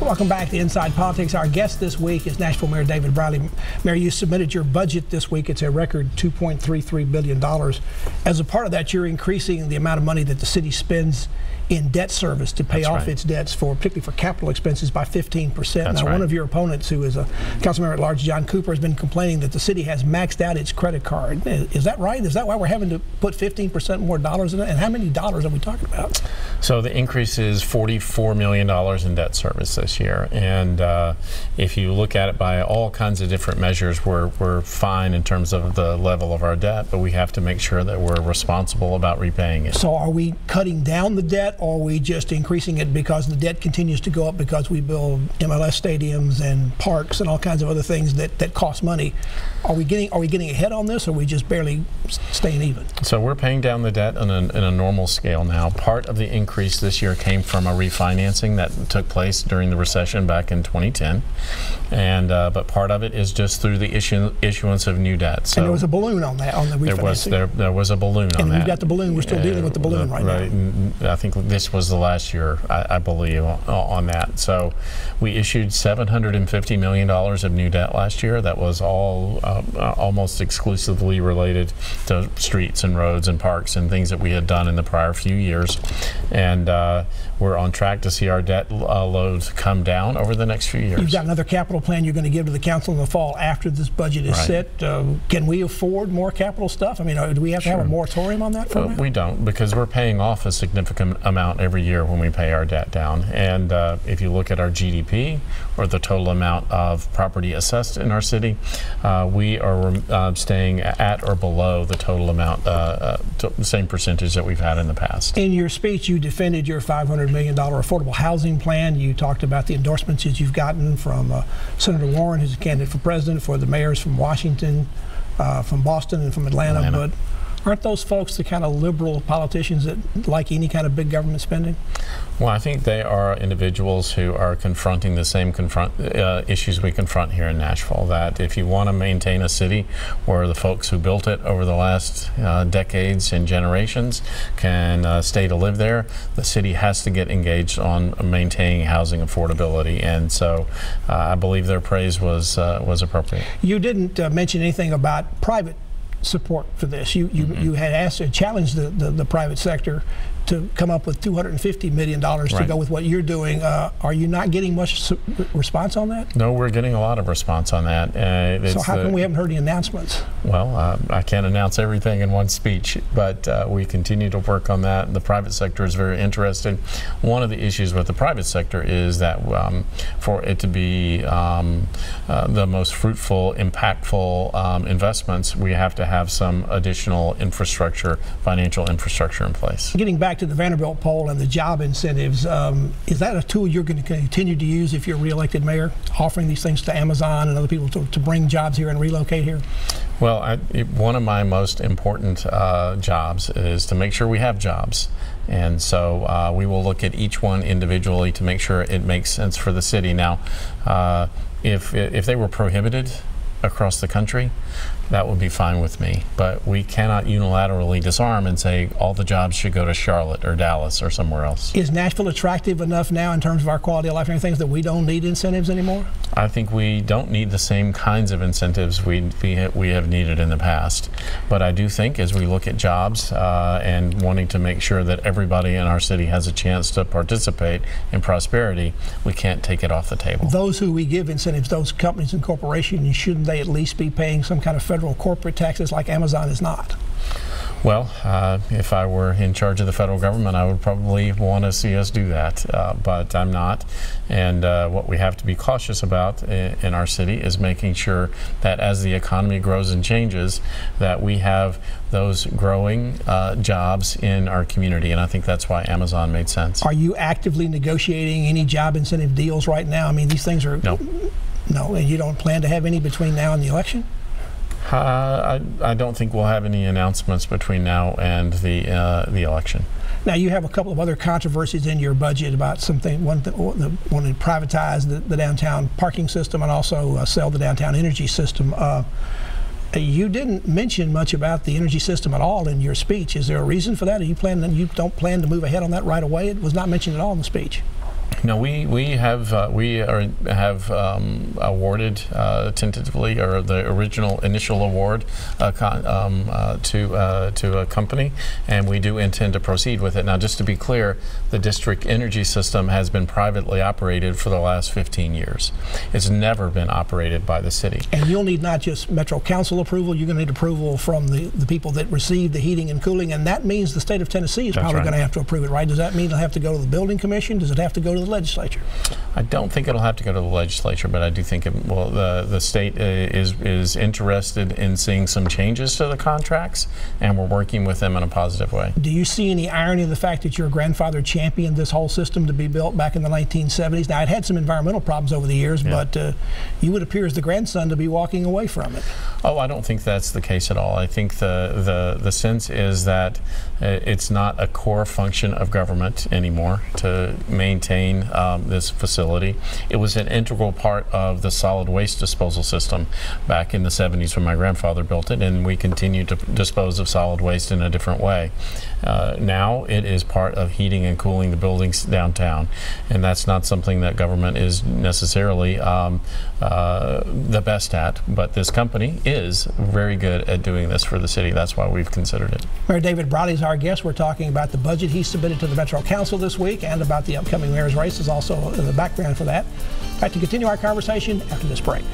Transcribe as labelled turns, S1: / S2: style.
S1: Welcome back to Inside Politics. Our guest this week is Nashville Mayor David Briley. Mayor, you submitted your budget this week. It's a record $2.33 billion. As a part of that, you're increasing the amount of money that the city spends in debt service to pay
S2: That's
S1: off
S2: right.
S1: its debts for particularly for capital expenses by 15%.
S2: That's
S1: now, one of your opponents, who is a council member at large, John Cooper, has been complaining that the city has maxed out its credit card. Is is that right? Is that why we're having to put 15% more dollars in it? And how many dollars are we talking about?
S2: So the increase is $44 million in debt service this year. And uh, if you look at it by all kinds of different measures, we're, we're fine in terms of the level of our debt, but we have to make sure that we're responsible about repaying it.
S1: So are we cutting down the debt or are we just increasing it because the debt continues to go up because we build MLS stadiums and parks and all kinds of other things that, that cost money? Are we getting are we getting ahead on this or are we just barely staying even?
S2: So we're paying down the debt on a, in a normal scale now. Part of the increase this year came from a refinancing that took place during the recession back in 2010, and uh, but part of it is just through the issue, issuance of new debt. So
S1: and there was a balloon on that on the refinancing.
S2: there was there, there was a balloon on
S1: And
S2: that.
S1: we've got the balloon. We're still dealing with the balloon right now.
S2: n- I think this was the last year, I, I believe, on, on that. So we issued 750 million dollars of new debt last year. That was all uh, uh, almost exclusively related to streets and roads and parks and things that we had done in the prior few years. And uh, we're on track to see our debt uh, load come down over the next few years.
S1: You've got another capital plan you're going to give to the council in the fall after this budget is
S2: Right.
S1: set. Uh, can we afford more capital stuff? I mean, uh, do we have to have a moratorium on that for
S2: Uh, we don't because we're paying off a significant amount every year when we pay our debt down. And uh, if you look at our GDP or the total amount of property assessed in our city, uh, we are uh, staying at or below the total amount, same percentage that we've had in the past.
S1: In your speech, you defended your $500 million affordable housing plan. You talked about the endorsements that you've gotten from uh, Senator Warren, who's a candidate for president, for the mayors from Washington, uh, from Boston, and from Atlanta.
S2: Atlanta.
S1: But aren't those folks the kind of liberal politicians that like any kind of big government spending?
S2: Well, I think they are individuals who are confronting the same confront uh, issues we confront here in Nashville. That if you want to maintain a city where the folks who built it over the last uh, decades and generations can uh, stay to live there, the city has to get engaged on maintaining housing affordability. And so, uh, I believe their praise was uh, was appropriate.
S1: You didn't uh, mention anything about private support for this. You you,
S2: Mm-hmm.
S1: you had asked challenged the, the, the private sector to come up with 250 million dollars to go with what you're doing. Uh, are you not getting much response on that?
S2: No, we're getting a lot of response on that. Uh,
S1: So how
S2: the-
S1: come we haven't heard any announcements?
S2: Well, uh, I can't announce everything in one speech, but uh, we continue to work on that. The private sector is very interested. One of the issues with the private sector is that um, for it to be um, uh, the most fruitful, impactful um, investments, we have to have some additional infrastructure, financial infrastructure in place.
S1: Getting back to the Vanderbilt poll and the job incentives, um, is that a tool you're going to continue to use if you're reelected mayor, offering these things to Amazon and other people to, to bring jobs here and relocate here?
S2: Well, I, it- one of my most important uh, jobs is to make sure we have jobs. And so uh, we will look at each one individually to make sure it makes sense for the city. Now, uh, if, if they were prohibited across the country, that would be fine with me. But we cannot unilaterally disarm and say all the jobs should go to Charlotte or Dallas or somewhere else.
S1: Is Nashville attractive enough now in terms of our quality of life and everything that we don't need incentives anymore?
S2: I think we don't need the same kinds of incentives we, we, we have needed in the past. But I do think as we look at jobs uh, and wanting to make sure that everybody in our city has a chance to participate in prosperity, we can't take it off the table.
S1: Those who we give incentives, those companies and corporations, shouldn't they at least be paying some kind of federal corporate taxes like Amazon is not?
S2: Well, uh, if I were in charge of the federal government, I would probably want to see us do that, uh, but I'm not. And uh, what we have to be cautious about in, in our city is making sure that as the economy grows and changes, that we have those growing uh, jobs in our community. And I think that's why Amazon made sense.
S1: Are you actively negotiating any job incentive deals right now? I mean, these things are
S2: No.
S1: no, and you don't plan to have any between now and the election.
S2: Uh, I, I don't think we'll have any announcements between now and the uh, the election.
S1: Now you have a couple of other controversies in your budget about something. One that the, wanted to privatize the, the downtown parking system and also uh, sell the downtown energy system. Uh, you didn't mention much about the energy system at all in your speech. Is there a reason for that? Are you planning? You don't plan to move ahead on that right away? It was not mentioned at all in the speech.
S2: No, we we have uh, we are have um, awarded uh, tentatively or the original initial award uh, con, um, uh, to uh, to a company, and we do intend to proceed with it. Now, just to be clear, the district energy system has been privately operated for the last 15 years. It's never been operated by the city.
S1: And you'll need not just Metro Council approval, you're going to need approval from the, the people that receive the heating and cooling, and that means the state of Tennessee is
S2: That's
S1: probably
S2: right.
S1: going to have to approve it, right? Does that mean it'll have to go to the building commission? Does it have to go to the legislature?
S2: I don't think it'll have to go to the legislature, but I do think it, well, the the state uh, is is interested in seeing some changes to the contracts, and we're working with them in a positive way.
S1: Do you see any irony in the fact that your grandfather championed this whole system to be built back in the 1970s? Now, it had some environmental problems over the years, but uh, you would appear as the grandson to be walking away from it.
S2: Oh, I don't think that's the case at all. I think the the, the sense is that uh, it's not a core function of government anymore to maintain um, this facility. It was an integral part of the solid waste disposal system back in the 70s when my grandfather built it, and we continue to dispose of solid waste in a different way. Uh, now it is part of heating and cooling the buildings downtown, and that's not something that government is necessarily um, uh, the best at. But this company is very good at doing this for the city. That's why we've considered it.
S1: Mayor David Briley is our guest. We're talking about the budget he submitted to the Metro Council this week and about the upcoming mayor's race is also the background for that. Back to continue our conversation after this break.